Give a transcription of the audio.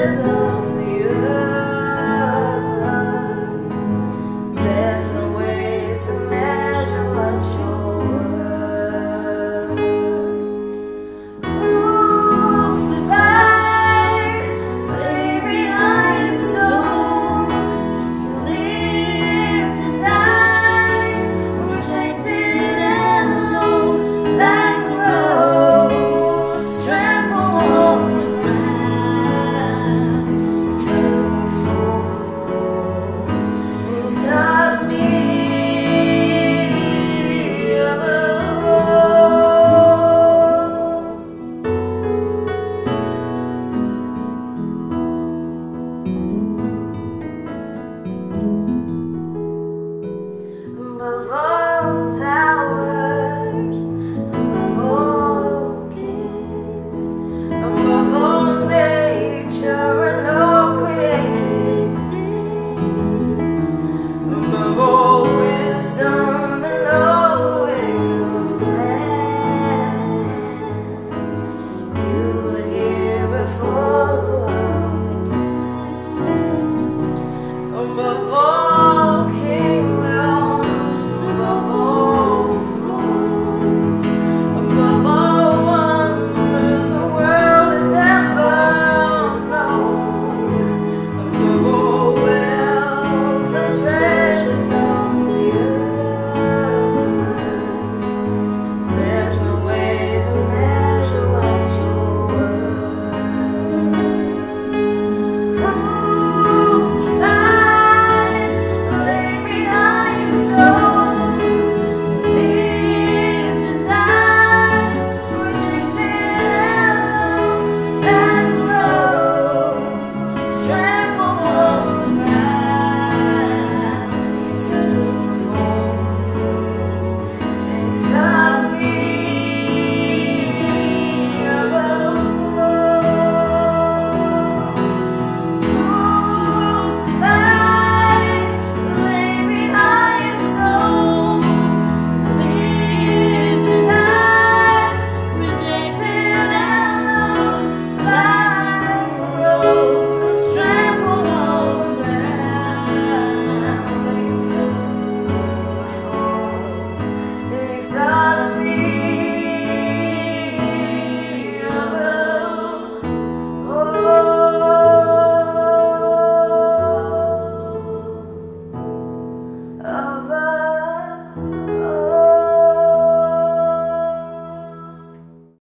precious. my voice.